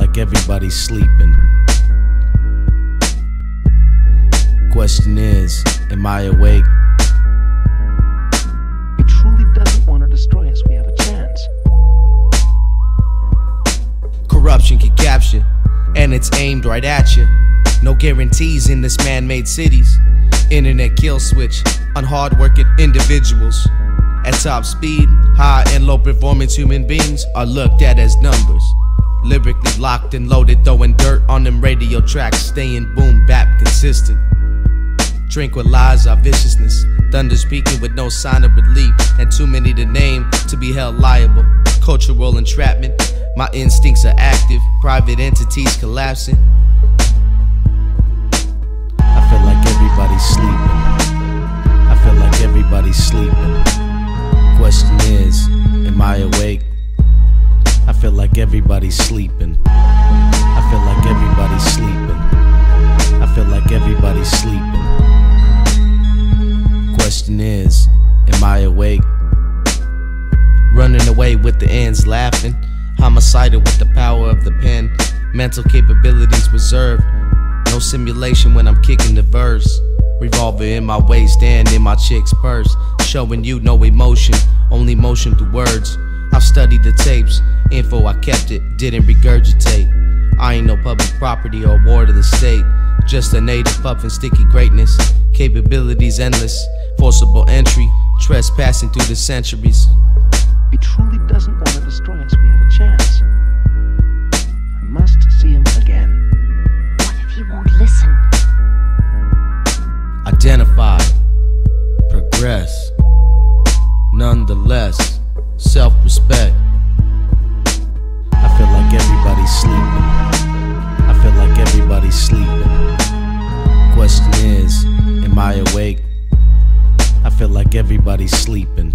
like everybody's sleeping. Question is, am I awake? He truly doesn't want to destroy us. We have a chance. Corruption can capture, and it's aimed right at you. No guarantees in this man made cities. Internet kill switch on hard-working individuals. At top speed, high and low performance human beings are looked at as numbers. Lyrically locked and loaded, throwing dirt on them radio tracks, staying boom bap consistent. Tranquilize our viciousness, thunder speaking with no sign of relief, and too many to name to be held liable. Cultural entrapment, my instincts are active, private entities collapsing. I feel like everybody's sleeping. I feel like everybody's sleeping. Question is, am I awake? Everybody's sleeping. I feel like everybody's sleeping. I feel like everybody's sleeping. Question is, am I awake? Running away with the ends, laughing. Homicidal with the power of the pen. Mental capabilities reserved. No simulation when I'm kicking the verse. Revolver in my waist and in my chick's purse. Showing you no emotion, only motion through words. I've studied the tapes, info I kept it, didn't regurgitate. I ain't no public property or ward of the state. Just a native puffin' sticky greatness. Capabilities endless, forcible entry, trespassing through the centuries. He truly doesn't want to destroy us. We have a chance. I must see him again. What if he won't listen? identify, progress. Nonetheless, self respect. I feel like everybody's sleeping. I feel like everybody's sleeping. Question is, am I awake? I feel like everybody's sleeping.